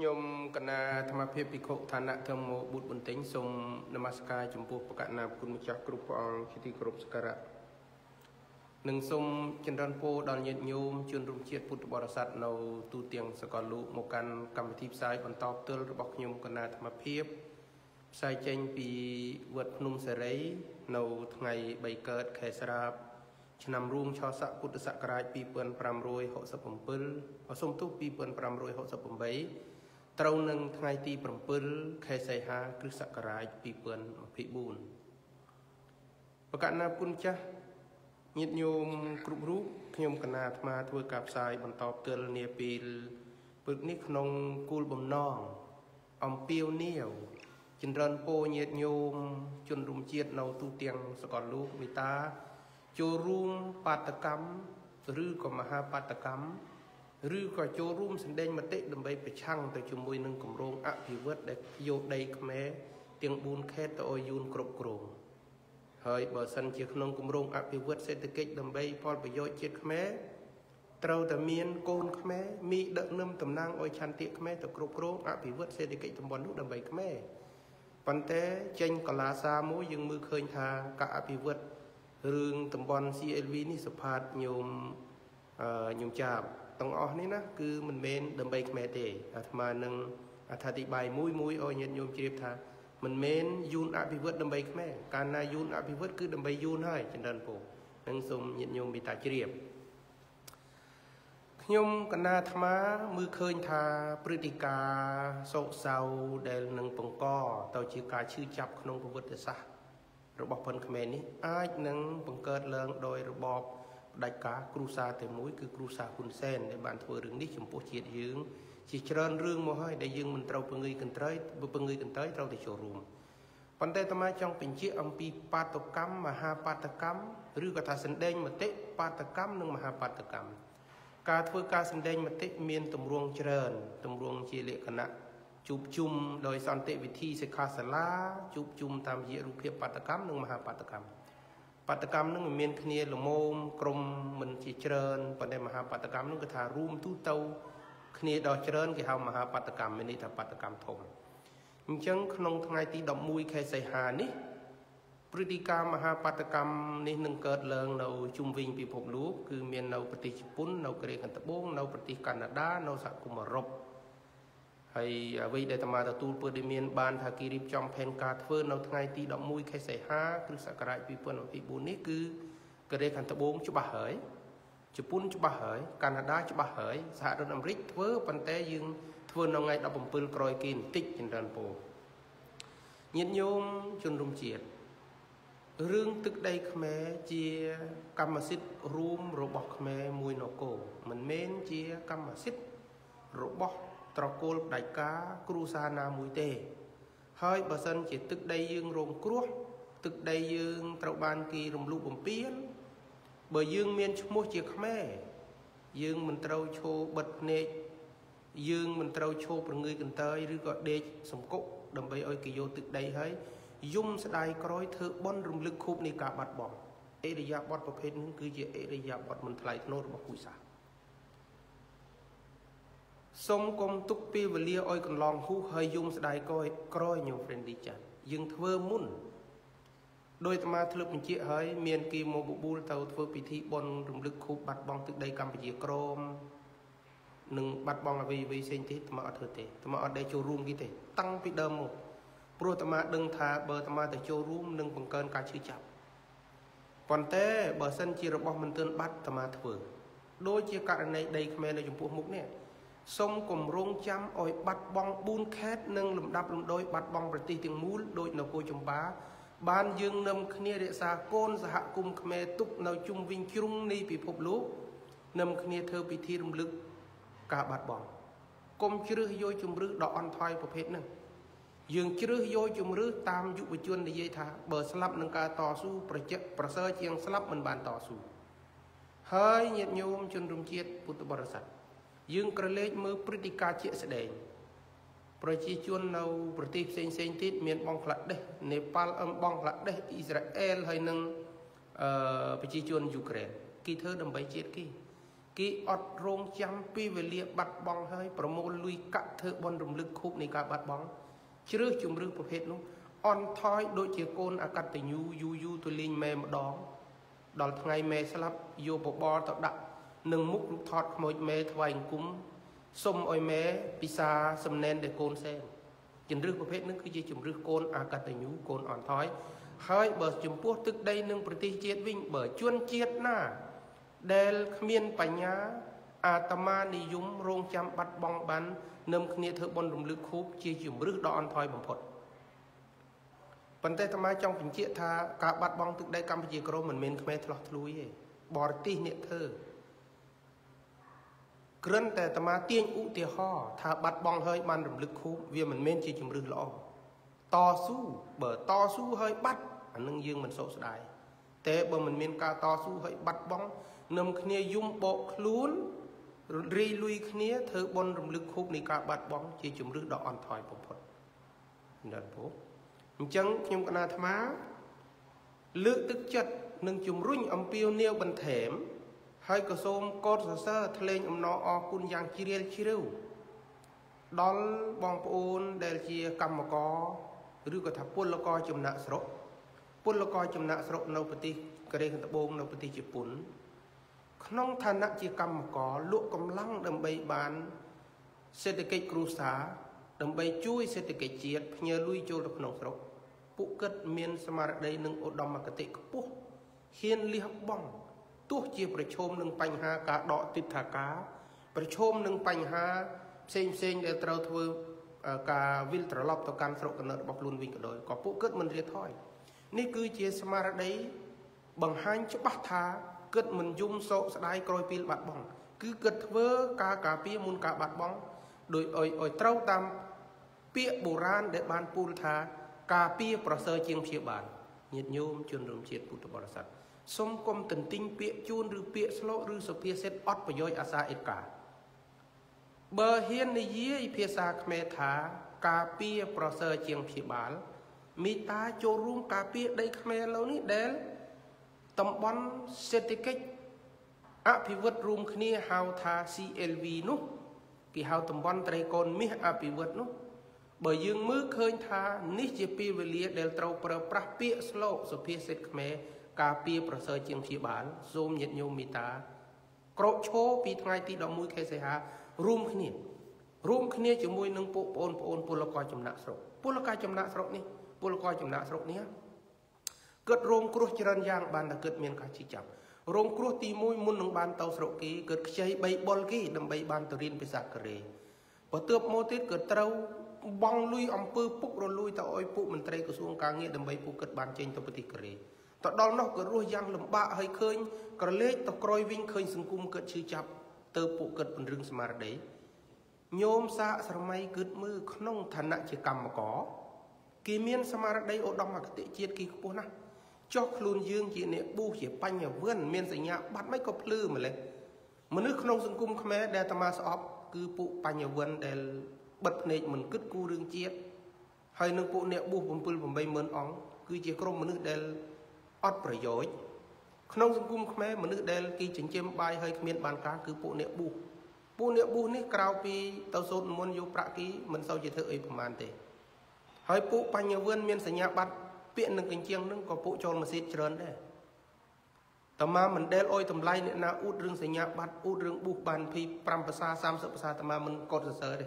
ខ្ញុំកណាធម្មភាពភិក្ខុឋានៈធម្មោបុត្របន្ទិញសូមនមស្ការចំពោះបកណាគុណម្ចាស់គ្រប់ព្រះអង្គជាទីគោរពសក្ការៈនិងសូមចិនរនពោដល់ញាតិញោមជនរួមជាតិពុទ្ធបរិស័ទនៅទូទាំងសកលលោកមកកាន់កម្មវិធីផ្សាយបន្តផ្ទាល់របស់ខ្ញុំកណាធម្មភាពផ្សាយចេញពីវត្តភ្នំសេរី នៅថ្ងៃ3កើតខែស្រាបឆ្នាំរួមឆស័កពុទ្ធសករាជ2567សូមទោស2568 ត្រូវនឹងថ្ងៃទី7ខែសីហាគ្រិស្តសករាជ2024ប្រកាសណាគុណចាស់ញាតិញោមគ្រប់រូបខ្ញុំកណាអាត្មាធ្វើការផ្សាយបន្តផ្ទាល់នាពេលព្រឹកនេះក្នុងគូលបំណងអំពាវនាវចិនរនពោញាតិញោមជនរួមជាតិនៅទូទាំងសកលលោកមេតាចូលរួមបាតកម្មឬក៏មហាបាតកម្ម ឬក៏ចូលរួមសម្ដែងមតិដើម្បីប្រឆាំងទៅជាមួយនឹងគម្រោងអភិវឌ្ឍដែលយកដីខ្មែរទាំង4ខេត្តទៅឲ្យយូនគ្រប់គ្រងហើយបើសិនជាក្នុងគម្រោងអភិវឌ្ឍសេដ្ឋកិច្ចដើម្បីផលប្រយោជន៍ជាតិខ្មែរត្រូវតែមានកូនខ្មែរមីដឹកនាំតំណាងឲ្យឆន្ទៈខ្មែរទៅគ្រប់គ្រងអភិវឌ្ឍសេដ្ឋកិច្ចតំបន់នោះដើម្បីខ្មែរប៉ុន្តែចេញកលាសាមួយយើងមើលឃើញថាការអភិវឌ្ឍរឿងតំបន់ CLV នេះសុផាតញោមញោមចាប់ ទាំងអស់នេះណាគឺមិនមែនដើម្បីខ្មែរទេអាត្មានឹងអធិប្បាយមួយមួយឲ្យញាតិញោមជ្រាបថាមិនមែនយូនអភិវឌ្ឍដើម្បីខ្មែរកាលណាយូនអភិវឌ្ឍគឺដើម្បីយូនហើយចន្ទនពូនឹងសូមញាតិញោមមេត្តាជ្រាបខ្ញុំកណាអាត្មាមើលឃើញថាព្រឹត្តិការណ៍សោកសៅដែលនឹងបង្កទៅជាការឈឺចាប់ក្នុងប្រវត្តិសាស្ត្ររបស់ប៉ុនខ្មែរនេះអាចនឹងបង្កើតឡើងដោយរបបផ្ដាច់ការគ្រូសាតែមួយគឺគ្រូសាហ៊ុនសែនដែលបានធ្វើរឿងនេះចំពោះជាតិយើងជាច្រើនរឿងមកហើយដែលយើងមិនត្រូវពង្រីកន្ត្រីពង្រីកកន្ត្រីត្រូវតែចូលរួមប៉ុន្តែអាត្មាចង់បញ្ជាក់អំពីបាតកម្មមហាបាតកម្មឬក៏ថាសម្ដែងមតិបាតកម្មនិងមហាបាតកម្មការធ្វើការសម្ដែងមតិមានទម្រង់ច្រើនទម្រង់ជាលក្ខណៈជួបជុំដោយសន្តិវិធីសិក្ខាសាលាជួបជុំតាមរយៈរូបភាពបាតកម្មនិងមហាបាតកម្ម បាតកម្មនឹងមានគ្នាលមមក្រុមមិនជាច្រើនប៉ុន្តែមហាបាតកម្មនឹងគឺថារួមទូទៅគ្នាដល់ច្រើនគេហៅមហាបាតកម្មមានន័យថាបាតកម្មធំអញ្ចឹងក្នុងថ្ងៃទី11ខែសីហានេះព្រឹត្តិការណ៍មហាបាតកម្មនេះនឹងកើតឡើងនៅជុំវិញពិភពលោកគឺមាននៅប្រទេសជប៉ុននៅកូរ៉េខាងត្បូងនៅប្រទេសកាណាដានៅសហគមន៍អឺរ៉ុប ហើយអ្វីដែលអាត្មាទទួលព័ត៌មានបានថាគេរៀបចំផែនការធ្វើនៅថ្ងៃទី11ខែសីហាគ្រិស្តសករាជ2024នេះគឺកូរ៉េខាងត្បូងច្បាស់ហើយជប៉ុនច្បាស់ហើយកាណាដាច្បាស់ហើយសហរដ្ឋអាមេរិកធ្វើប៉ុន្តែយើងធ្វើនៅថ្ងៃ17ក្រោយគេបន្តិចចន្ទរនពោញាតិញោមជនរួមជាតិរឿងទឹកដីខ្មែរជាកម្មសិទ្ធិរួមរបស់ខ្មែរមួយនគរមិនមែនជាកម្មសិទ្ធិរបស់ ត្រកូលផ្ដាច់ការគ្រូសាណាមួយទេ ហើយបើសិនជាទឹកដីយើងរងគ្រោះ ទឹកដីយើងត្រូវបានគេរំលោភបំពានបើយើងមានឈ្មោះជាខ្មែរយើងមិនត្រូវឈោបិទភ្នែកយើងមិនត្រូវឈោប្រងើយកន្តើយឬក៏ដេកសង្គក់ដើម្បីឲ្យគេយកទឹកដីហើយយំស្ដាយក្រោយធ្វើបន់រំលឹកខូបនៃការបាត់បង់អេរិយាបថប្រភេទនេះគឺជាអេរិយាបថមិនថ្លៃថ្នូររបស់គូសាសន៍ សូមកុំទុកពេលវេលាឲ្យកន្លងហួសហើយយំស្ដាយក្រោយក្រោយញោម friendly ចាស់យើងធ្វើមុនដោយអាត្មាធ្លាប់បញ្ជាក់ហើយមានគេមកបបួលទៅធ្វើពិធីបុណ្យរំលឹកខូបបាត់បង់ទឹកដីកម្ពុជាក្រមនឹងបាត់បង់អ្វីអ្វីផ្សេងទៀតអាត្មាអត់ធ្វើទេអាត្មាអត់ដែលចូលរួមគេទេតាំងពីដើមមកព្រោះអាត្មាដឹងថាបើអាត្មាទៅចូលរួមនឹងបង្កើនការឈឺចាប់ប៉ុន្តែបើសិនជារបស់មិនទាន់បាត់អាត្មាធ្វើដូចជាករណីដីខ្មែរនៅចំពោះមុខនេះ សូមគម្រោងចាំឲ្យបាត់បង់4ខេត្តនិងលំដាប់លំដោយបាត់បង់ប្រទេសទាំងមូលដោយនគរចម្បាបានយើងនឹមគ្នារក្សាកូនសហគមន៍ខ្មែរទុកនៅជុំវិញជ្រុងនៃពិភពលោកនឹមគ្នាធ្វើពិធីរំលឹកការបាត់បង់កុំជ្រើសយកជំរឹះដ៏អន់ថយប្រភេទហ្នឹងយើងជ្រើសយកជំរឹះតាមយុវជននិយាយថាបើស្លាប់នឹងការតស៊ូប្រជិប្រសើរជាងស្លាប់មិនបានតស៊ូហើយញាតិញោមជនរួមជាតិពុទ្ធបរិស័ទ យើងក្រឡេកមើលព្រឹត្តិការណ៍ជាក់ស្ដែងប្រជាជននៅប្រទេសផ្សេងផ្សេងទៀតមានបងក្លាដេសនេប៉ាល់អឹមបងក្លាដេសអ៊ីស្រាអែលហើយនឹងអឺប្រជាជនយូក្រែនគេធ្វើដើម្បីជាតិគេគេអត់រងចាំពីវេលាបាត់បង់ហើយប្រមូលលុយកាក់ធ្វើបន់រំលឹកខូបនៃការបាត់បង់ជ្រើសជំរឹះប្រភេទនោះអន់ថយដូចជាកូនអកតញ្ញូយូយូទៅលេងម៉ែម្ដងដល់ថ្ងៃម៉ែស្លាប់យកបបរទៅដាក់ នឹងមុខរូបថតខ្មោចម៉ែថ្វាយអង្គមសុំឲ្យម៉ែពិសាសំណែនដែលកូនសែនជំរឹះប្រភេទនេះគឺជាជំរឹះកូនអកតញ្ញូកូនអន់ថយហើយបើចំពោះទឹកដីនិងប្រទេសជាតិវិញបើជួនជាតិណា ដែលគ្មានបញ្ញាអាត្មានិយមរងចាំបាត់បង់បាននឹមគ្នាធ្វើបុណ្យរំលឹកខូបជាជំរឹះដ៏អន់ថយបំផុតប៉ុន្តែអាត្មាចង់បញ្ជាក់ថាការបាត់បង់ទឹកដីកម្ពុជាក្រមមិនមែនខ្មែរឆ្លោះធ្លួយទេបរទេសអ្នកធ្វើ គ្រាន់តែអាត្មាទាញឧទាហរណ៍ថាបាត់បង់ហើយបានរំលឹកខូបវាមិនមែនជាជំរឹះល្អតស៊ូបើតស៊ូហើយបាត់អានឹងយើងមិនសោកស្ដាយតែបើមិនមានការតស៊ូហើយបាត់បង់នឹមគ្នាយំបោកខ្លួនរីលុយគ្នាធ្វើបន់រំលឹកខូបនៃការបាត់បង់ជាជំរឹះដ៏អន់ថយបំផុតណាស់ពូអញ្ចឹងខ្ញុំកណាអាត្មាលើកទឹកចិត្តនិងជំរុញអំពាវនាវបន្ថែម ហើយក៏សូមកោតសរសើរថ្លែងអំណរអគុណយ៉ាងជ្រាលជ្រៅដល់បងប្អូនដែលជាកម្មករឬក៏ថាពលករចំណាក់ស្រុកពលករចំណាក់ស្រុកនៅប្រទេសកូរ៉េខាងត្បូងនៅប្រទេសជប៉ុនក្នុងឋានៈជាកម្មករលក់កម្លាំងដើម្បីបានសេដ្ឋកិច្ចគ្រួសារដើម្បីជួយសេដ្ឋកិច្ចជាតិផ្ញើលុយចូលទៅក្នុងស្រុកពួកគាត់មានស្មារតីនិងឧត្តមគតិខ្ពស់ហ៊ានលះបង់ ទោះជាប្រឈមនឹងបញ្ហាការដកទិដ្ឋាការប្រឈមនឹងបញ្ហាផ្សេងផ្សេងដែលត្រូវធ្វើការវិលត្រឡប់ទៅកាន់ស្រុកកំណើតរបស់ខ្លួនវិញក៏ដោយក៏ពួកគាត់មិនរៀថយនេះគឺជាស្មារតីបង្ហាញច្បាស់ថាគិតមិនយំសោកស្ដាយក្រោយពេលបាត់បង់គឺគិតធ្វើការការពារមុនការបាត់បង់ដោយឲ្យឲ្យត្រូវតាមពាក្យបុរាណដែលបានពូលថា ការពារប្រសើរជាងព្យាបាលញាតិញោមជនរួមជាតិពុទ្ធបរិស័ទ សូមគុំទន្ទិញពាក្យជូនឬពាក្យស្លោកឬសុភាសិតអត់ប្រយោជន៍អាសាអេកាបើហ៊ាននិយាយភាសាខ្មែរថាការពារប្រសើរជាងព្យាបាលមេត្តាចូលរួមការពារដីខ្មែរឡូវនេះដែលតំបន់សេដ្ឋកិច្ចអភិវឌ្ឍរួមគ្នាហៅថា CLV នោះគេហៅតំបន់ត្រីកូនមាសអភិវឌ្ឍនោះបើយើងមើលឃើញថានេះជាពេលវេលាដែលត្រូវប្រើប្រាស់ពាក្យស្លោកសុភាសិតខ្មែរ ការពារប្រសើរជាងព្យាបាលសូមញាតិញោមមេត្តាក្រោកឈរពីថ្ងៃទី11ខែសីហារួមគ្នារួមគ្នាជាមួយនឹងពួកបងប្អូនពលករចំណាក់ស្រុកពលករចំណាក់ស្រុកនេះពលករចំណាក់ស្រុកនេះគិតរងគ្រោះច្រើនយ៉ាងបានតែគិតមានការជីចាប់រងគ្រោះទី1មុននឹងបានទៅស្រុកគេគិតខ្ចី3បុលគេដើម្បីបានទៅរៀនភាសាកូរ៉េបើទើបមកទៀតក៏ត្រូវបងលុយអំពើពុករលួយទៅឲ្យពួកមន្ត្រីក្រសួងការងារដើម្បីពួកគិតបានចេញទៅប្រទេសកូរ៉េ ទៅដល់នោះក៏រស់យ៉ាងលំបាកហើយឃើញក្រឡេកទៅក្រោយវិញឃើញសង្គមគិតឈឺចាប់ទៅពួកគិតពង្រឹងស្មារតីញោមសាកស្រមៃគិតមើលក្នុងឋានៈជាកម្មករគេមានស្មារតីឧត្តមគតិជាតិគេខ្ពស់ណាស់ចុះខ្លួនយើងជាអ្នកប៊ូជាបញ្ញវន្តមានសញ្ញាបាត់មិនក៏ភ្លឺម្លេះមនុស្សក្នុងសង្គមខ្មែរដែលអាត្មាស្អប់គឺពួកបញ្ញវន្តដែលបិទភ្នែកមិនគិតគូររឿងជាតិហើយនឹងពួកអ្នកប៊ូ7 80000អង្គគឺជាក្រុមមនុស្សដែល អត់ប្រយោជន៍ក្នុងសង្គមខ្មែរមនុស្សដែលគេចិញ្ចឹមបាយហើយគ្មានបានការគឺពួកអ្នកប៊ូពួកអ្នកប៊ូនេះក្រៅពីទៅសូត្រមន្តយកប្រាក់គេមិនសូវជាធ្វើអីប្រហែលទេហើយពួកបញ្ញវន្តមានសញ្ញាបត្រពាក្យនឹងកញ្ជៀងនឹងក៏ពួកចូលម៉ាស៊ីនច្រើនដែរតមាមិនដែលអុយតម្លៃអ្នកណាអ៊ូតរឿងសញ្ញាបត្រអ៊ូតរឿងបុះបាន25ភាសា30ភាសាតមាមិនកត់សរសើរទេ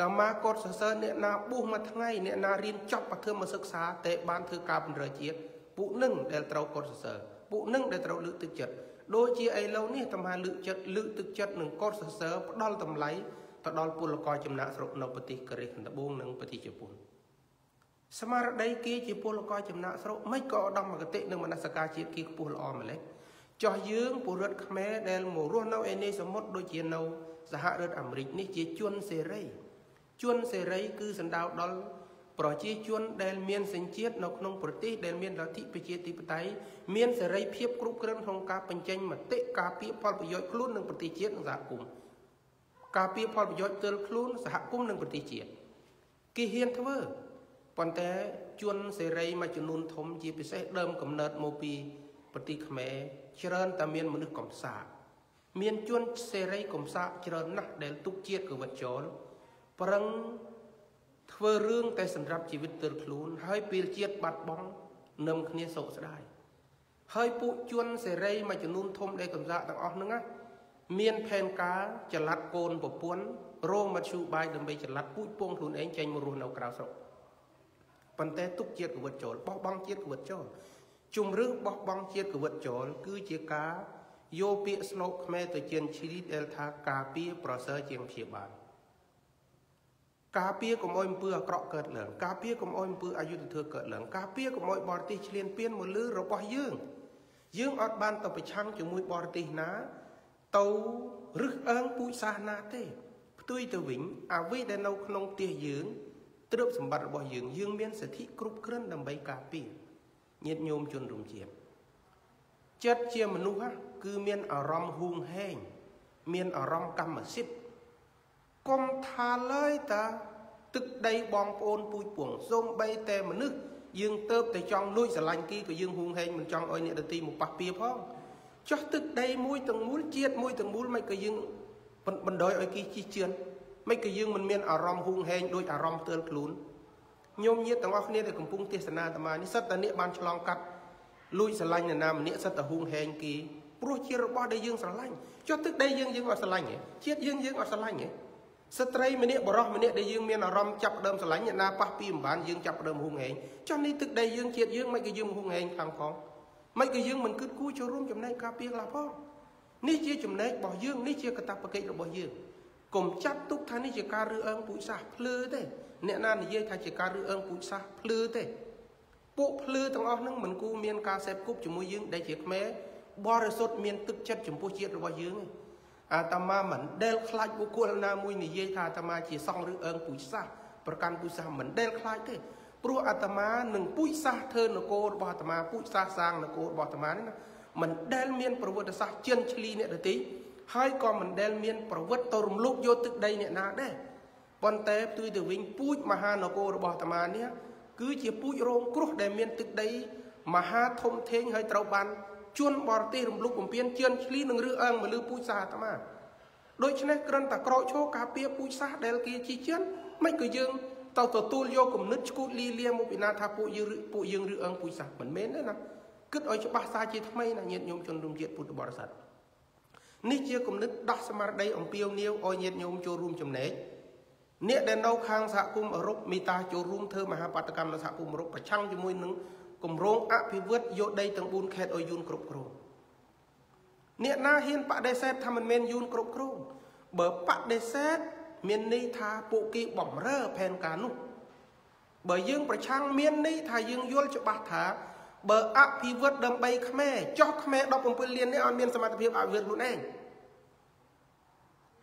តមាកត់សរសើរអ្នកណាបុះមួយថ្ងៃអ្នកណារៀនចប់បឋមសិក្សាតែបានធ្វើការបណ្រើជាតិ ពួកនឹងដែលត្រូវកត់សរសើរពួកនឹងដែលត្រូវលើកទឹកចិត្តដូចជាឥឡូវនេះតមាលើកចិត្តលើកទឹកចិត្តនឹងកត់សរសើរផ្ដល់តម្លៃទៅដល់ពលករចំណាក់ស្រុកនៅប្រទេសកូរ៉េខាងត្បូងនិងប្រទេសជប៉ុនស្មារតីគេជាពលករចំណាក់ស្រុកមិនក៏ឧត្តមគតិនិងមនសិការជាតិគេខ្ពស់ល្អម្ល៉េះចោះយើងពលរដ្ឋខ្មែរដែលមករស់នៅឯនេះសមុទ្រដូចជានៅសហរដ្ឋអាមេរិកនេះជាជនសេរីជនសេរីគឺសំដៅដល់ ប្រជាជនដែលមានសញ្ជាតិនៅក្នុងប្រទេសដែលមានលទ្ធិប្រជាធិបតេយ្យមានសេរីភាពគ្រប់គ្រាន់ក្នុងការបញ្ចេញមតិការពារផលប្រយោជន៍ខ្លួននិងប្រទេសជាតិនិងសហគមន៍ការពារផលប្រយោជន៍ទល់ខ្លួនសហគមន៍និងប្រទេសជាតិគេហ៊ានធ្វើប៉ុន្តែជនសេរីមួយចំនួនធំជាពិសេសដើមកំណើតមកពីប្រទេសខ្មែរច្រើនតែមានមនុស្សកំសាកមានជនសេរីកំសាកច្រើនណាស់ដែលទុកជាតិកវិតចូលប្រឹង ធ្វើរឿងតែសម្រាប់ជីវិតទើខ្លួន ហើយពេលជាតិបាត់បង់នឹមគ្នាសោកស្ដាយហើយពួកជនសេរីមួយចំនួនធំដែលកំសាកទាំងអស់ហ្នឹងណាមានផែនការចល័តកូនប្រពន្ធរោងមធ្យោបាយដើម្បីចល័តពូជពងខ្លួនឯងចេញមករស់នៅក្រៅស្រុកប៉ុន្តែទុកជាតិកវិតចូលបោះបង់ជាតិកវិតចូលជំរឿបោះបង់ជាតិកវិតចូលគឺជាការយកពាក្យស្លោកខ្មែរទៅជាឈីរីដែលថាការពារប្រសើរជាងព្យាបាល ការពារកុំអោយអំពើអាក្រក់កើតឡើងការពារកុំអោយអំពើអយុត្តិធម៌កើតឡើងការពារកុំអោយបរទេសឈ្លានពានមកលើរបស់យើង យើងអត់បានទៅប្រឆាំងជាមួយបរទេសណា ទៅរឹសអើងពូជសាសនាទេផ្ទុយទៅវិញអ្វីដែលនៅក្នុងផ្ទះយើងទ្រព្យសម្បត្តិរបស់យើងយើងមានសិទ្ធិគ្រប់គ្រាន់ដើម្បីការពារញាតិញោមជនរួមជាតិចិត្តជាមនុស្សគឺមានអារម្មណ៍ហួងហែងមានអារម្មណ៍កម្មសិទ្ធិ កុំថាឡើយតាទឹកដីបងប្អូនពូជពងសូម្បីតែមនុស្សយើងទៅតែចង់លួចស្រឡាញ់គីក៏យើងហួងហែងមិនចង់ឲ្យអ្នកដទៃមកប៉ះពៀផងចោះទឹកដីមួយទាំងមូលជាតិមួយទាំងមូលមិនក៏យើងបណ្ដោយឲ្យគីជិះជឿនមិនក៏យើងមិនមានអារម្មណ៍ហួងហែងដោយអារម្មណ៍ផ្ទាល់ខ្លួនញោមញាតទាំងអស់គ្នាដែលកំពុងទេសនាអាត្មានេះសិតតានេះបានឆ្លងកាត់លួចស្រឡាញ់នរណាម្នាក់សិតតែហួងហែងគេព្រោះជារបស់ដែលយើងស្រឡាញ់ចុះទឹកដីយើងយើងអត់ស្រឡាញ់ទេជាតិយើងយើងអត់ស្រឡាញ់ទេ ស្ត្រីម្នាក់បរោះម្នាក់ដែលយើងមានអារម្មណ៍ចាប់ដើមស្រឡាញ់អ្នកណាប៉ះពីម្បានយើងចាប់ដើមហួងហែងចុះនេះទឹកដីយើងជាតិយើងមិនក៏យើងហួងហែងខាងផងមិនក៏យើងមិនគិតគូរចូលរួមចំណែកការពារខ្លះផងនេះជាចំណែករបស់យើងនេះជាកតាបកិច្ចរបស់យើងកុំចាត់ទុកថានេះជាការរើអើងពូជសាសភ្លឺទេអ្នកណានិយាយថាជាការរើអើងពូជសាសភ្លឺទេពួកភ្លឺទាំងអស់ហ្នឹងមិនគូមានការសេពគប់ជាមួយយើងដែលជាខ្មែរបរិសុទ្ធមានទឹកចិត្តចំពោះជាតិរបស់យើងទេ អាត្មាមិនដែលខ្លាចបុគ្គលណាមួយនិយាយថាអាត្មាជាសង្ឃឬអើងពូជសាសប្រកាន់ពូជសាសមិនដែលខ្លាចទេព្រោះអាត្មានឹងពូជសាសធ្វើនគររបស់អាត្មាពូជសាសសាងនគររបស់អាត្មានេះណាមិនដែលមានប្រវត្តិសាស្ត្រជឿនឈ្លីអ្នកដទៃហើយក៏មិនដែលមានប្រវត្តិទៅរំលោភយកទឹកដីអ្នកណាដែរប៉ុន្តែផ្ទុយទៅវិញពូជមហានគររបស់អាត្មានេះគឺជាពូជរងគ្រោះដែលមានទឹកដីមហាធំធេងហើយត្រូវបាន ជួនបរទេសរំលោភបំពានជឿនឈ្លីនឹងឬអើងមកលើពូជសាសអាត្មាដូច្នេះគ្រាន់តែក្រោកឈរការពារពូជសាសដែលគេជីជឿនមិនក៏យើងទៅទទួលយកគំនិតឈួតលីលាមកពីណាថាពួកយើងពួកយើងឬអើងពូជសាសមិនមែនទេណាគិតឲ្យច្បាស់សាជាថ្មីណាញាតិញោមជនរួមជាតិពុទ្ធបរិស័ទនេះជាគំនិតដោះស្មារតីអំពាវនាវឲ្យញាតិញោមចូលរួមចំណែកអ្នកដែលនៅខាងសហគមន៍អឺរ៉ុបមេតាចូលរួមធ្វើមហាបាតកម្មនៅសហគមន៍អឺរ៉ុបប្រឆាំងជាមួយនឹង គម្រោងអភិវឌ្ឍយកដីទាំង4ខេត្តឲ្យយូនគ្រប់គ្រងអ្នកណាហ៊ានបដិសេធថាមិនមែនយូនគ្រប់គ្រងបើបដិសេធមានន័យថាពួកគេបំរើផែនការនោះបើយើងប្រឆាំងមានន័យថាយើងយល់ច្បាស់ថាបើអភិវឌ្ឍដើម្បីខ្មែរចោះខ្មែរ17លាននេះអត់មានសមត្ថភាពអភិវឌ្ឍខ្លួនឯង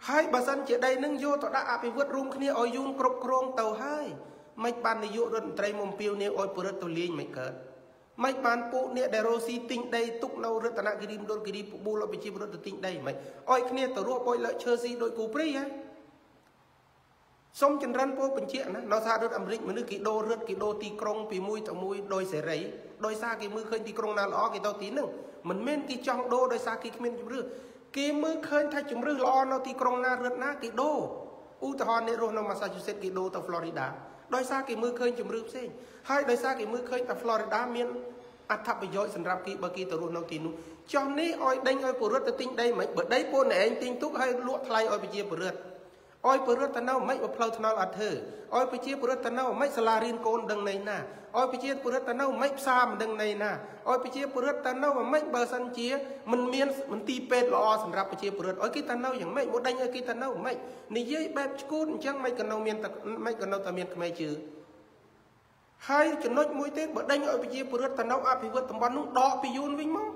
ហើយបើសិនជាដីនឹងយកទៅដាក់អភិវឌ្ឍរួមគ្នាឲ្យយូនគ្រប់គ្រងទៅហើយ មិនបាននាយករដ្ឋមន្ត្រីមុំពីវនាវឲ្យពលរដ្ឋទៅលេងមិនកើតមិនបានពួកអ្នកដែលរស់ស៊ីទិញដីទុកនៅរតនគិរីមណ្ឌលគិរីពបូលឲ្យប្រជាពលរដ្ឋទៅទិញដីមិនឲ្យគ្នាទៅរស់បុយលើឈើស៊ីដោយគូព្រីហ៎សុំចន្រិនពោបញ្ជាក់ណានៅសហរដ្ឋអាមេរិកមនុស្សគេដូររត់គេដូរទីក្រុងពីមួយទៅមួយដោយសេរីដោយសារគេមើលឃើញទីក្រុងណាល្អគេទៅទីហ្នឹងមិនមែនគេចង់ដូរដោយសារគេគ្មានជំរឿគេមើលឃើញថាជំរឿល្អនៅទីក្រុងណារត់ណាគេដូរឧទាហរណ៍អ្នករស់នៅ Massachusetts គេដូរទៅ Florida ដោយសារគេមើលឃើញជំរឿផ្សេងហើយដោយសារគេមើលឃើញតែ Florida មានអត្ថប្រយោជន៍សម្រាប់គេបើគេទៅរស់នៅទីនោះចុះនេះឲ្យដេញឲ្យពលរដ្ឋទៅទិញដីមិនបើដីពួកអ្នកឯងទិញទុកហើយលក់ថ្លៃឲ្យប្រជាពលរដ្ឋ ឲ្យពលរដ្ឋទៅនៅមិនបើផ្លូវថ្នល់អត់ធ្វើឲ្យប្រជាពលរដ្ឋទៅនៅមិនសាលារៀនកូនដឹងនៃណាឲ្យប្រជាពលរដ្ឋទៅនៅមិនផ្សារមិនដឹងនៃណាឲ្យប្រជាពលរដ្ឋទៅនៅមិនបើសិនជាមិនមានមន្ទីរពេទ្យល្អសម្រាប់ប្រជាពលរដ្ឋឲ្យគេទៅនៅយ៉ាងម៉េចមកដេញឲ្យគេទៅនៅមិននិយាយបែបឈួតអញ្ចឹងមិនក៏នៅមានមិនក៏នៅតែមានក្មេងជឿហើយចំណុចមួយទៀតបើដេញឲ្យប្រជាពលរដ្ឋទៅនៅអភិវឌ្ឍតំបន់នោះដកពីយូនវិញមក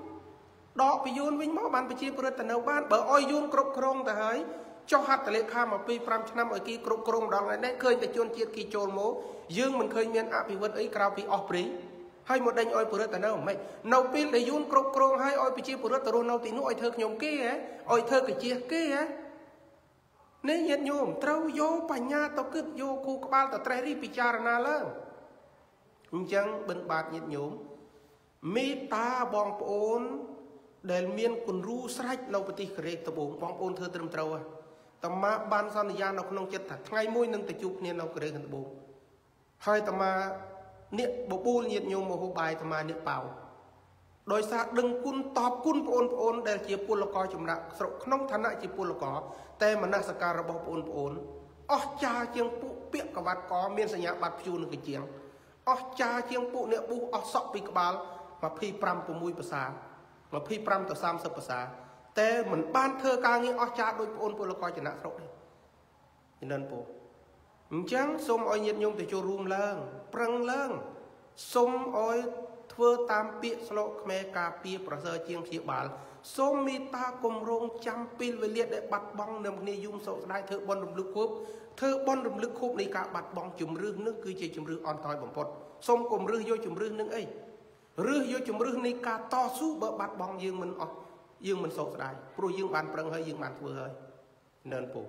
ដកពីយូនវិញមកបានប្រជាពលរដ្ឋទៅនៅបានបើឲ្យយូនគ្រប់គ្រងទៅហើយ ចុះហត្ថលេខា25ឆ្នាំឲ្យគេគ្រប់គ្រងម្ដងហើយនេះឃើញតែជនជាតិគេចូលមកយើងមិនឃើញមានអភិវឌ្ឍអីក្រៅពីអស់ព្រៃហើយមកដេញឲ្យពលរដ្ឋទៅនៅមិននៅពេលដែលយូនគ្រប់គ្រងហើយឲ្យប្រជាពលរដ្ឋទៅរស់នៅទីនោះឲ្យធ្វើខ្ញុំគេហ៎ឲ្យធ្វើកជាគេហ៎នេះញាតិញោមត្រូវយកបញ្ញាទៅគិតយកគូក្បាលទៅត្រេះរិះពិចារណាឡើងអញ្ចឹងបិណ្ឌបាតញាតិញោមមេត្តាបងប្អូនដែលមានគំរូស្រេចនៅប្រទេសកូរ៉េត្បូងបងប្អូនធ្វើត្រឹមត្រូវហើយ តាម៉ាបានសន្យានៅក្នុងចិត្តថាថ្ងៃមួយនឹងទៅជួបគ្នានៅកូរ៉េត្បូងហើយតាម៉ានេះបបួលញាតញោមមកហូបបាយតាម៉ានេះប៉ៅដោយសារដឹងគុណតបគុណបងប្អូនដែលជាពលករចម្រាក់ស្រុកក្នុងឋានៈជាពលករតែមនសការរបស់បងប្អូនអស់ចាជាងពួកពាក្យកវ៉ាត់កមានសញ្ញាបត្រព្យួរនឹងកជាងអស់ចាជាងពួកអ្នកបុះអស់សក់ពីក្បាល25 6ភាសា25ទៅ30ភាសា តែមិនបានធ្វើការងារអស្ចារ្យដោយបងពលករចំណាក់ស្រុកទេញ៉ិនពូអញ្ចឹងសូមឲ្យញាតិញោមទៅចូលរួមឡើង ប្រឹងឡើងសូមឲ្យធ្វើតាមពាក្យស្លោកខ្មែរការពារប្រសើរជាងព្យាបាលសូមមេត្តាគម្រោងចាំពេលវេលាដែលបាត់បង់នៅគ្នាយំសោកស្ដាយធ្វើបន់រំលឹកខូបធ្វើបន់រំលឹកខូបនៃការបាត់បង់ជំរឿសនេះគឺជាជំរឿសអន់តយបំផុតសូមគម្រឹះយកជំរឿសនឹងអីរើសយកជំរឿសនៃការតស៊ូបើបាត់បង់យើងមិនអស់ យើងមិនសោកស្ដាយព្រោះយើងបានប្រឹងហើយយើងបានធ្វើហើយនៅពូ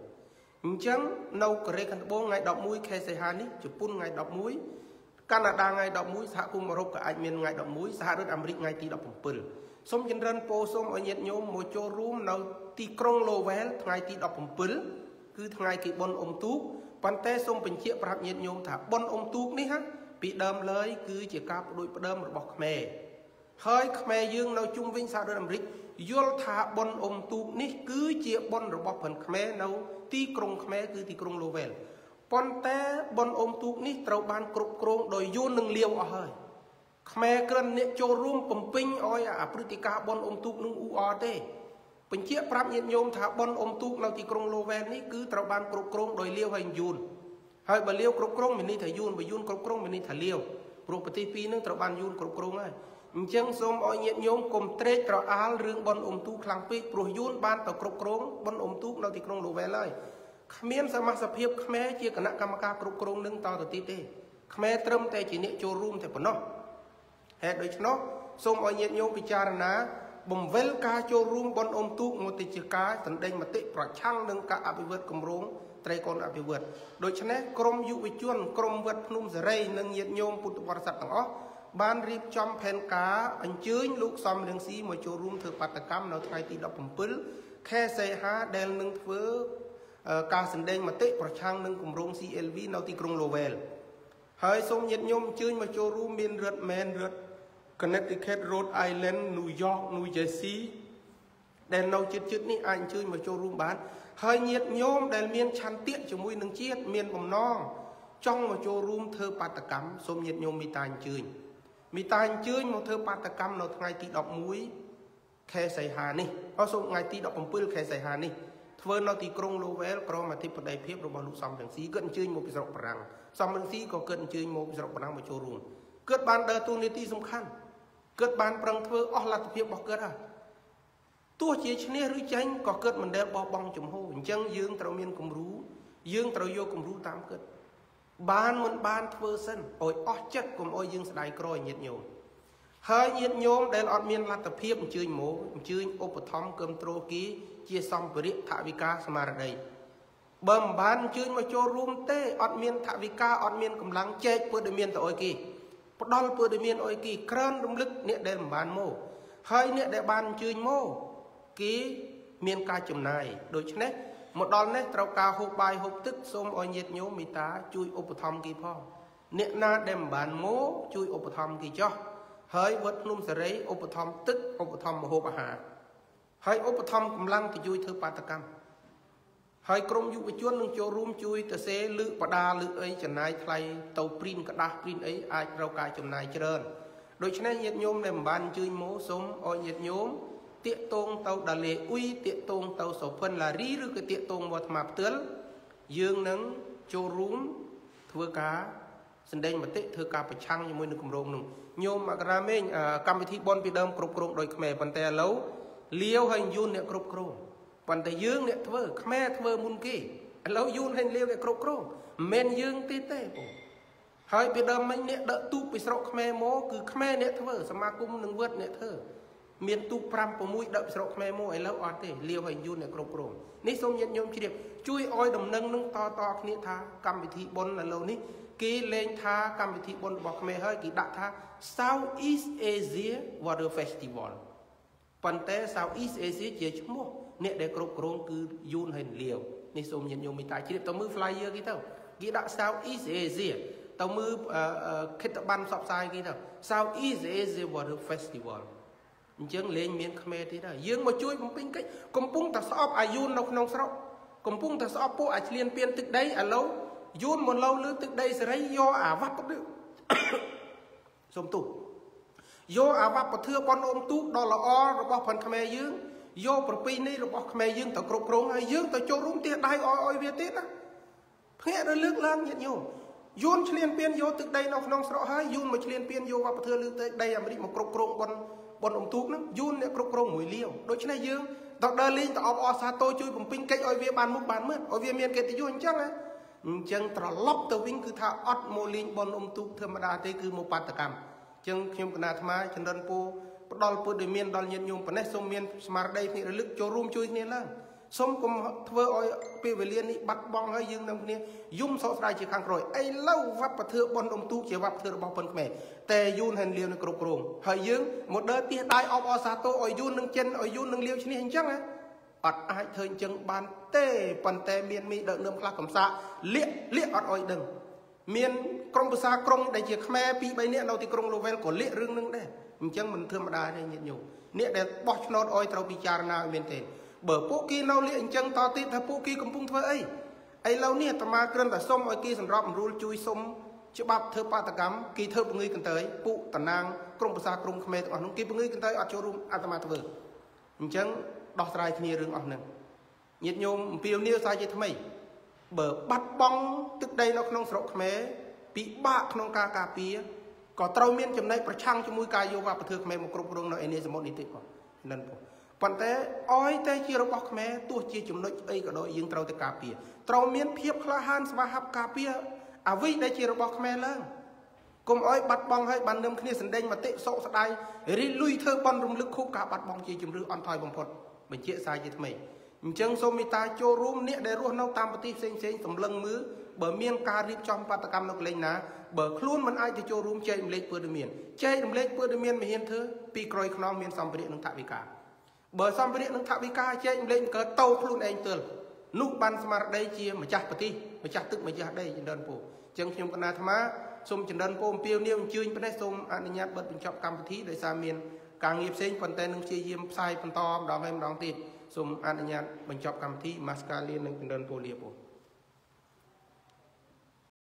អញ្ចឹងនៅកូរ៉េខាងត្បូងថ្ងៃ11ខែសីហានេះជប៉ុនថ្ងៃ11កាណាដាថ្ងៃ11សហគមន៍អឺរ៉ុបក៏អាចមានថ្ងៃ11សហរដ្ឋអាមេរិកថ្ងៃទី17សូមចិនរិនពោសូមឲ្យញាតិញោមមកចូលរួមនៅទីក្រុង Lowell ថ្ងៃទី17គឺថ្ងៃគេបុណ្យអុំទូកប៉ុន្តែសូមបញ្ជាក់ប្រាប់ញាតិញោមថាបុណ្យអុំទូកនេះហាពីដើមឡើយគឺជាការបដួយផ្ដើមរបស់ខ្មែរ ហើយខ្មែរយើងនៅជុំវិញសហរដ្ឋអាមេរិកយល់ថាប៉ុនអ៊ំទូកនេះគឺជាប៉ុនរបស់ព្រឹនខ្មែរនៅទីក្រុងខ្មែរគឺទីក្រុងលូវែលប៉ុន្តែប៉ុនអ៊ំទូកនេះត្រូវបានគ្រប់គ្រងដោយយួននិងលាវអស់ហើយខ្មែរក្រិនអ្នកចូលរួមបំពេញឲ្យអាព្រឹត្តិការណ៍ប៉ុនអ៊ំទូកនឹងអ៊ូអរទេបញ្ជាក់ប្រាប់ញាតិញោមថាប៉ុនអ៊ំទូកនៅទីក្រុងលូវែលនេះគឺត្រូវបានគ្រប់គ្រងដោយលាវហើយយួនហើយបើលាវគ្រប់គ្រងមានន័យថាយួនបើយួនគ្រប់គ្រងមានន័យថាលាវព្រោះប្រទេសពីរនឹងត្រូវបានយួនគ្រប់គ្រងហើយ អញ្ចឹងសូមឲ្យញាតិញោមកុំត្រេកត្រអាលរឿងប៉ុនអ៊ំទូខ្លាំងពេកព្រោះយួនបានទៅគ្រប់គ្រងប៉ុនអ៊ំទូនៅទីក្រុងលូវែលហើយគ្មានសមាជិកភាពខ្មែរជាគណៈកម្មការគ្រប់គ្រងនឹងតទៅទៀតទេខ្មែរត្រឹមតែជាអ្នកចូលរួមតែប៉ុណ្ណោះហេតុដូច្នោះសូមឲ្យញាតិញោមពិចារណា បំវិលការចូលរួមប៉ុនអ៊ំទូកមកទៅជាការដណ្ដេញមតិប្រឆាំងនឹងការអភិវឌ្ឍគម្រោងត្រីកូនអភិវឌ្ឍដូច្នេះក្រមយុវជនក្រមវត្តភ្នំសេរីនិងញាតិញោមពុទ្ធបរិស័ទទាំងអស់ បានរៀបចំផែនការអញ្ជើញលោកសំរៀងស៊ីមកចូលរួមធ្វើបាតកម្មនៅថ្ងៃទី17ខែសីហាដែលនឹងធ្វើការសម្ដែងមតិប្រឆាំងនឹងគម្រោង CLV នៅទីក្រុង Lowell ហើយសូមញាតិញោមអញ្ជើញមកចូលរួមមានរដ្ឋ Maine រដ្ឋ Connecticut Rhode Island New York New Jersey ដែលនៅជិតជិតនេះអាចអញ្ជើញមកចូលរួមបាន ហើយញាតិញោមដែលមានឆន្ទៈជាមួយនឹងជាតិមានបំណងចង់មកចូលរួមធ្វើបាតកម្មសូមញាតិញោមមេត្តាអញ្ជើញ មេត្តាអញ្ជើញមកធ្វើបាតកម្មនៅថ្ងៃទី11ខែសីហានេះអសូមថ្ងៃទី17ខែសីហានេះធ្វើនៅទីក្រុងលូវែលក្រមអធិបតីភាពរបស់លោកសំរងស៊ីគាត់អញ្ជើញមកពីស្រុកបារាំងសំរងស៊ីក៏គាត់អញ្ជើញមកពីស្រុកបារាំងមកចូលរួមគាត់បានដើរតួនាទីសំខាន់គាត់បានប្រឹងធ្វើអស់លទ្ធភាពរបស់គាត់ហើយទោះជាឈ្នះឬចាញ់ក៏គាត់មិនដែលបោះបង់ចំហអញ្ចឹងយើងត្រូវមានគំរូយើងត្រូវយកគំរូតាមគាត់ បានមិនបានធ្វើសិនឲ្យអស់ចិត្តកុំឲ្យយើងស្ដាយក្រញាតញោមហើយញាតញោមដែលអត់មានលទ្ធភាពអញ្ជើញមកអញ្ជើញឧបត្ថម្ភគឹមត្រូគីជាសម្ភារៈថវិកាស្មារតីបើមិនបានអញ្ជើញមកចូលរួមទេអត់មានថវិកាអត់មានកម្លាំងចែកពើដែលមានទៅអុយគេផ្ដល់ពើដែលមានអុយគេក្រើនរំលឹកអ្នកដែលមិនបានមកហើយអ្នកដែលបានអញ្ជើញមកគេមានការចំណាយដូច្នេះ មកដល់នេះត្រូវការហូបបាយហូបទឹកសូមឲ្យញាតិញោមមេត្តាជួយឧបត្ថម្ភគេផងអ្នកណាដែលមិនបានមកជួយឧបត្ថម្ភគេចោះហើយវត្តភ្នំសេរីឧបត្ថម្ភទឹកឧបត្ថម្ភម្ហូបអាហារហើយឧបត្ថម្ភកម្លាំងទៅជួយធ្វើបាតកម្មហើយក្រមយុវជននឹងចូលរួមជួយទៅសេលើកបដាលើកអីចំណាយថ្លៃទៅព្រីនกระដាស់ព្រីនអីអាចរកការចំណាយច្រើនដូច្នេះញាតិញោមដែលមិនបានអញ្ជើញមកសូមឲ្យញាតិញោម តាកតងទៅដាលេអ៊ុយតាកតងទៅសុភិនឡារីឬក៏តាកតងវត្តមាផ្ទាល់យើងនឹងចូលរួមធ្វើការសម្ដែងមតិធ្វើការប្រឆាំងជាមួយនឹងគម្រោងនោះញោមអក្រាមេងកម្មវិធីបនពីដើមគ្រប់គ្រងដោយខ្មែរប៉ុន្តែឥឡូវលាវហើយយូនអ្នកគ្រប់គ្រងប៉ុន្តែយើងអ្នកធ្វើខ្មែរធ្វើមុនគេឥឡូវយូនហើយលាវអ្នកគ្រប់គ្រងមិនមែនយើងទៀតទេបងហើយពីដើមមិញអ្នកដឹកទូកពីស្រុកខ្មែរមកគឺខ្មែរអ្នកធ្វើសមាគមនឹងវត្តអ្នកធ្វើ មានទូក5 6ដឹកស្រុកខ្មែរមកឥឡូវអត់ទេលាវឲ្យយូរអ្នកគ្រប់គ្រងនេះសូមញាតិញោមជ្រាបជួយឲ្យដំណឹងនឹងតតគ្នាថាកម្មវិធីបុណ្យឥឡូវនេះគេលេងថាកម្មវិធីបុណ្យរបស់ខ្មែរហើយគេដាក់ថា South East Asia Water Festival ប៉ុន្តែ Southeast Asia ជាឈ្មោះអ្នកដែលគ្រប់គ្រងគឺយូនហើយលាវនេះសូមញាតិញោមមេត្តាជ្រាបទៅមើល flyer គេទៅគេដាក់ Southeast Asia ទៅមើលគិតបានផ្សព្វផ្សាយគេទៅ Southeast Asia Water Festival អញ្ចឹងលេងមានខ្មែរទៀតហើយយើងមកជួយបំពេញកិច្ចកំពុងតែស្អប់អាយុននៅក្នុងស្រុកកំពុងតែស្អប់ពួកអាឆ្លៀនពៀនទឹកដីឥឡូវយួនមកលោលើទឹកដីសេរីយកអាវ៉ាប់សុំទូយកអាវ៉ាប់ពធឿបនអ៊ំទូកដ៏ល្អរបស់ផនខ្មែរយើងយកប្រពៃណីរបស់ខ្មែរយើងទៅគ្រប់គ្រងហើយយើងទៅចូលរួមទះដៃអយអយវាទៀតណាភ្នាក់រលើកឡើងញាតិញោមយួនឆ្លៀនពៀនយកទឹកដីនៅក្នុងស្រុកហើយយួនមកឆ្លៀនពៀនយកវប្បធម៌លើទឹកដីអាមេរិកមកគ្រប់គ្រងបន បនអ៊ំទូកហ្នឹងយួនអ្នកគ្រប់គ្រងមួយលាវដូច្នេះយើងទៅដើរលេងទៅអបអសាទរជួយបំពេញកិច្ចឲ្យវាបានមុខបានមើលឲ្យវាមានកិត្តិយសអញ្ចឹងណាអញ្ចឹងត្រឡប់ទៅវិញគឺថាអត់មកលេងបនអ៊ំទូកធម្មតាទេគឺមកបាតកម្មអញ្ចឹងខ្ញុំគណៈអាត្មាចន្ទរិនពូផ្ដល់ពុទ្ធដែលមានដល់ញាតិញោមប៉ុណ្ណេះសូមមានស្មារតីគ្នារលឹកចូលរួមជួយគ្នាឡើង សូមកុំធ្វើឲ្យពេលវេលានេះបាត់បង់ហើយយើងនឹងគ្នាយំសោកស្ដាយជាខាងក្រោយឥឡូវវប្បធម៌បនអ៊ំទូកជាវប្បធម៌របស់ប៉ុនខ្មែរតែយូនហែនលាវនឹងគ្រប់គ្រងហើយយើងមកដើរទៀះដៃអបអសាទរឲ្យយូននឹងចិនឲ្យយូននឹងលាវឈ្នះអញ្ចឹងណាអត់អាចធ្វើអញ្ចឹងបានទេប៉ុន្តែមានមីដឹកនាំខ្លះកំសាលាកលាកអត់អុយដឹងមានក្រុមភាសាក្រុងដែលជាខ្មែរ2 3នាក់នៅទីក្រុងលូវែលក៏លាករឿងនឹងដែរអញ្ចឹងមិនធម្មតាទេញាតិញោមអ្នកដែលបោះឆ្នោតអុយត្រូវពិចារណាឲ្យមែនទេ បើពួកគេនៅលាកអញ្ចឹងតទៀតថាពួកគេកំពុងធ្វើអីឥឡូវនេះអាត្មាគ្រាន់តែសុំឲ្យគេសម្របសម្រួលជួយសុំច្បាប់ធ្វើបាតកម្មគេធ្វើពង្រីកកន្តើយពួកតណាងក្រមភាសាក្រមខ្មែរទាំងអស់នោះគេពង្រីកកន្តើយអត់ចូលរួមអាត្មាធ្វើអញ្ចឹងដោះស្រាយគ្នារឿងអស់ហ្នឹងញាតិញោមអំពាវនាវសាជាថ្មី បើបាត់បង់ទឹកដីនៅក្នុងស្រុកខ្មែរពិបាកក្នុងការការពារក៏ត្រូវមានចំណែកប្រឆាំងជាមួយការយកវប្បធម៌ខ្មែរមកគ្រប់គ្រងនៅឯនេះសមុទ្រនេះទៀតផងនឹងផង ប៉ុន្តែអយតែជារបស់ខ្មែរទោះជាចំណុចអីក៏ដោយយើងត្រូវតែការពារត្រូវមានភាពក្លាហានស្វាហាប់ការពារអ្វីដែលជារបស់ខ្មែរឡើងកុំអោយបាត់បង់ហើយបាននឹមគ្នាសណ្ដេញមតិសោកស្ដាយរីលុយធ្វើបន់រំលឹកខូបការបាត់បង់ជាជំរឿអន់ថយបំផុតបញ្ជាក់សាយជាថ្មីអញ្ចឹងសូមមេត្តាចូលរួមអ្នកដែលរស់នៅតាមប្រទេសផ្សេងផ្សេងសម្លឹងមើលបើមានការរៀបចំបាតកម្មនៅកន្លែងណាបើខ្លួនមិនអាចទៅចូលរួមចែករំលែកព័ត៌មានចែករំលែកព័ត៌មានមិនហ៊ានធ្វើពីក្រោយខ្នងមានសម្ភារៈនិងថវិកា បើសម្ភារៈនិងថវិកាចែករំលែកកើតតោខ្លួនឯងទល់នោះបានស្មារតីជាម្ចាស់ប្រទេសម្ចាស់ទឹកម្ចាស់ដីចិនដិនពូអញ្ចឹងខ្ញុំកណាអាត្មាសូមចិនដិនពូអំពាវនាវអញ្ជើញប៉ុណ្ណេះសូមអនុញ្ញាតបិទបញ្ចប់កម្មវិធីដោយសារមានការងារផ្សេងប៉ុន្តែនឹងព្យាយាមផ្សាយបន្តម្ដងហើយម្ដងទៀតសូមអនុញ្ញាតបញ្ចប់កម្មវិធីម៉ាស្កាលៀននិងចិនដិនពូលាពូ